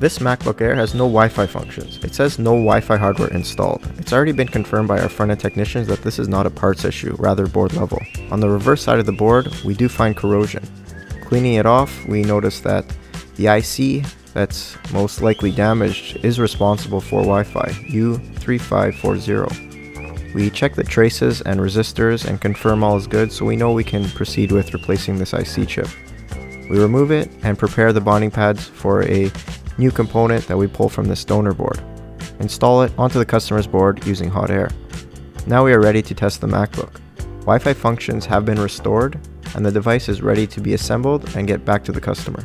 This MacBook Air has no Wi-Fi functions. It says no Wi-Fi hardware installed. It's already been confirmed by our front-end technicians that this is not a parts issue, rather board level. On the reverse side of the board, we do find corrosion. Cleaning it off, we notice that the IC that's most likely damaged is responsible for Wi-Fi, U3540. We check the traces and resistors and confirm all is good so we know we can proceed with replacing this IC chip. We remove it and prepare the bonding pads for a new component that we pull from this donor board. Install it onto the customer's board using hot air. Now we are ready to test the MacBook. Wi-Fi functions have been restored and the device is ready to be assembled and get back to the customer.